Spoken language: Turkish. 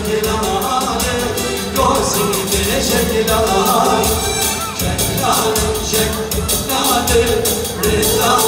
şekilale Gözün bile şekilale Şekilale şekilale Rizale